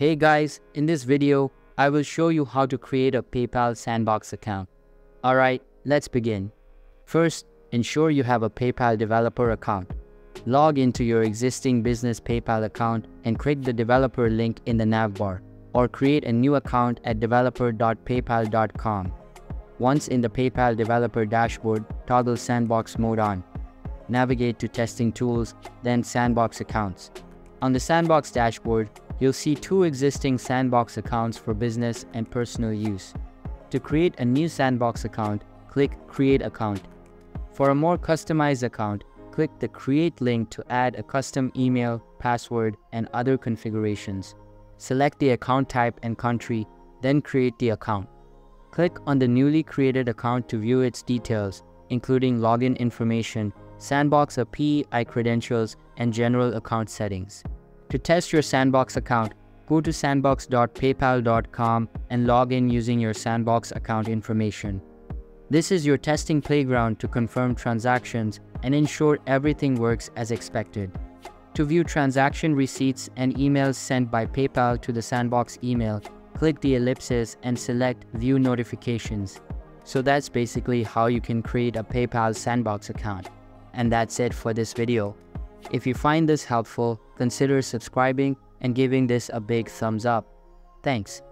Hey guys, in this video, I will show you how to create a PayPal Sandbox account. Alright, let's begin. First, ensure you have a PayPal developer account. Log into your existing business PayPal account and click the developer link in the navbar, or create a new account at developer.paypal.com. Once in the PayPal developer dashboard, toggle Sandbox mode on. Navigate to Testing Tools, then Sandbox Accounts. On the Sandbox dashboard, you'll see two existing Sandbox accounts for business and personal use. To create a new Sandbox account, click Create Account. For a more customized account, click the Create link to add a custom email, password, and other configurations. Select the account type and country, then create the account. Click on the newly created account to view its details, including login information, Sandbox API credentials, and general account settings. To test your Sandbox account, go to sandbox.paypal.com and log in using your Sandbox account information. This is your testing playground to confirm transactions and ensure everything works as expected. To view transaction receipts and emails sent by PayPal to the Sandbox email, click the ellipsis and select View Notifications. So that's basically how you can create a PayPal Sandbox account. And that's it for this video. If you find this helpful, consider subscribing and giving this a big thumbs up. Thanks.